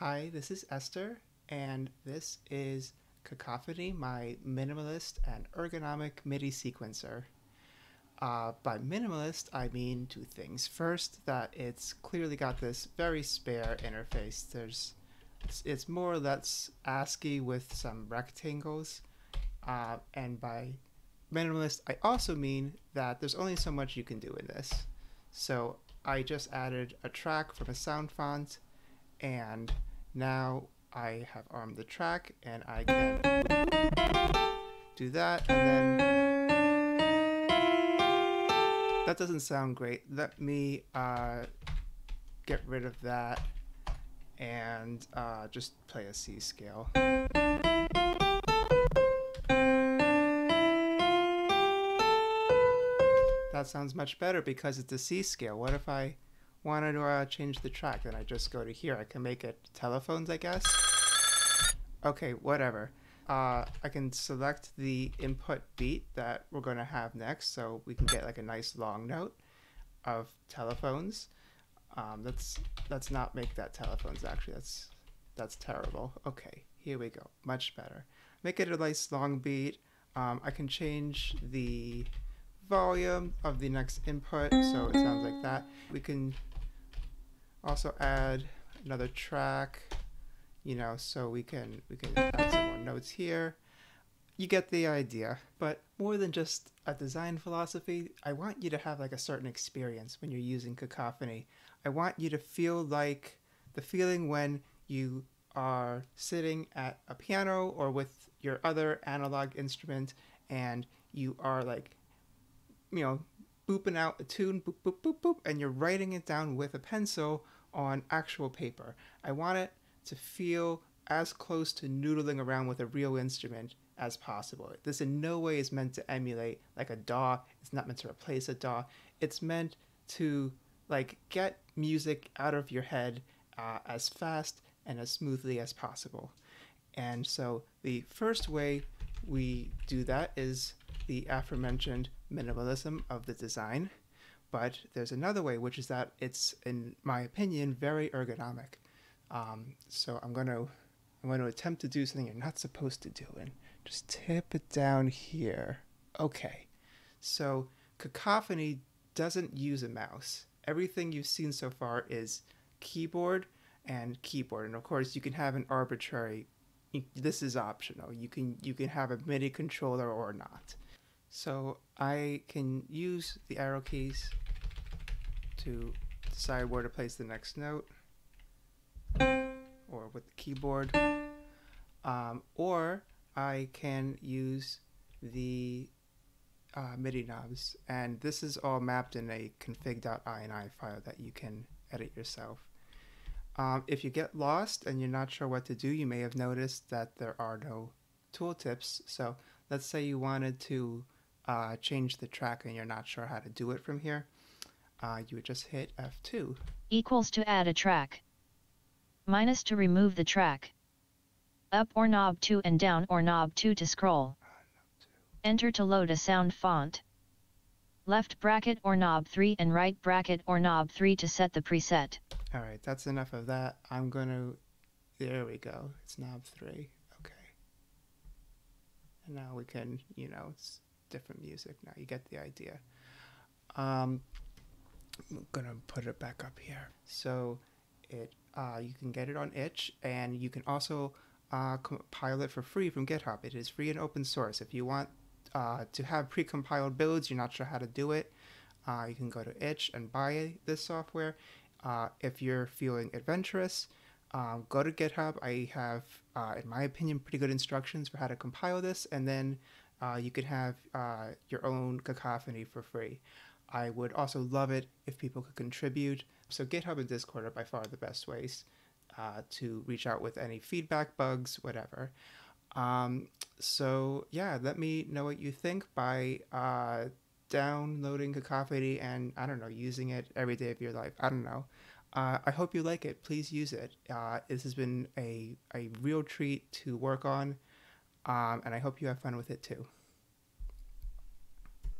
Hi, this is Esther, and this is Cacophony, my minimalist and ergonomic MIDI sequencer. Uh, by minimalist, I mean two things. First, that it's clearly got this very spare interface. There's, it's, it's more or less ASCII with some rectangles. Uh, and by minimalist, I also mean that there's only so much you can do in this. So I just added a track from a sound font, and now I have armed the track, and I can do that, and then that doesn't sound great. Let me uh, get rid of that and uh, just play a C scale. That sounds much better because it's a C scale. What if I wanted to uh, change the track? Then I just go to here. I can make it telephones, I guess. Okay, whatever. Uh, I can select the input beat that we're going to have next so we can get like a nice long note of telephones. Um, let's let's not make that telephones actually that's that's terrible. Okay, here we go. Much better. Make it a nice long beat. Um, I can change the volume of the next input so it sounds like that. We can also add another track, you know, so we can we can add some more notes here. You get the idea. But more than just a design philosophy, I want you to have like a certain experience when you're using cacophony. I want you to feel like the feeling when you are sitting at a piano or with your other analog instrument and you are like you know, booping out a tune, boop, boop, boop, boop, and you're writing it down with a pencil on actual paper. I want it to feel as close to noodling around with a real instrument as possible. This in no way is meant to emulate like a DAW. It's not meant to replace a DAW. It's meant to like get music out of your head uh, as fast and as smoothly as possible. And so the first way we do that is the aforementioned minimalism of the design. But there's another way, which is that it's, in my opinion, very ergonomic. Um, so I'm going to I'm going to attempt to do something you're not supposed to do and just tip it down here. Okay. So Cacophony doesn't use a mouse. Everything you've seen so far is keyboard and keyboard. And of course, you can have an arbitrary this is optional. You can you can have a MIDI controller or not. So I can use the arrow keys to decide where to place the next note or with the keyboard um, or I can use the uh, MIDI knobs and this is all mapped in a config.ini file that you can edit yourself. Um, if you get lost and you're not sure what to do you may have noticed that there are no tooltips so let's say you wanted to uh, change the track and you're not sure how to do it from here, uh, you would just hit F2. Equals to add a track. Minus to remove the track. Up or knob 2 and down or knob 2 to scroll. Enter to load a sound font. Left bracket or knob 3 and right bracket or knob 3 to set the preset. Alright, that's enough of that. I'm going to... There we go. It's knob 3. Okay. And now we can, you know, different music now. You get the idea. Um, I'm gonna put it back up here. So it uh, you can get it on itch, and you can also uh, compile it for free from GitHub. It is free and open source. If you want uh, to have pre-compiled builds, you're not sure how to do it, uh, you can go to itch and buy this software. Uh, if you're feeling adventurous, um, go to GitHub. I have, uh, in my opinion, pretty good instructions for how to compile this, and then uh, you can have uh, your own cacophony for free. I would also love it if people could contribute. So GitHub and Discord are by far the best ways uh, to reach out with any feedback, bugs, whatever. Um, so yeah, let me know what you think by uh, downloading Cacophony and I don't know, using it every day of your life. I don't know. Uh, I hope you like it. Please use it. Uh, this has been a, a real treat to work on um, and I hope you have fun with it too.